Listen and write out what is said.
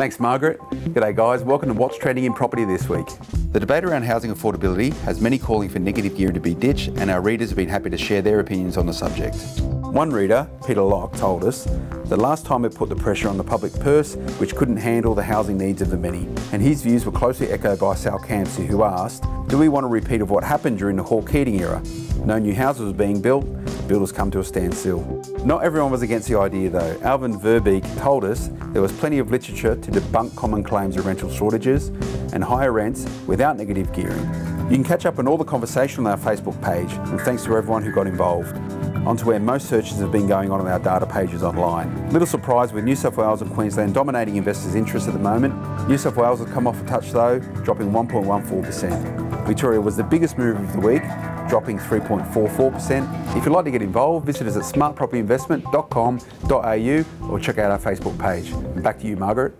Thanks, Margaret. G'day, guys. Welcome to What's Trending in Property this week. The debate around housing affordability has many calling for negative gearing to be ditched, and our readers have been happy to share their opinions on the subject. One reader, Peter Locke, told us that last time it put the pressure on the public purse, which couldn't handle the housing needs of the many. And his views were closely echoed by Sal Campsey, who asked, Do we want a repeat of what happened during the Hawke Keating era? No new houses were being built, builders come to a standstill. Not everyone was against the idea though. Alvin Verbeek told us there was plenty of literature to debunk common claims of rental shortages and higher rents without negative gearing. You can catch up on all the conversation on our Facebook page, and thanks to everyone who got involved onto where most searches have been going on in our data pages online. Little surprise with New South Wales and Queensland dominating investors' interest at the moment. New South Wales has come off a touch though, dropping 1.14%. Victoria was the biggest move of the week, dropping 3.44%. If you'd like to get involved, visit us at smartpropertyinvestment.com.au or check out our Facebook page. back to you, Margaret.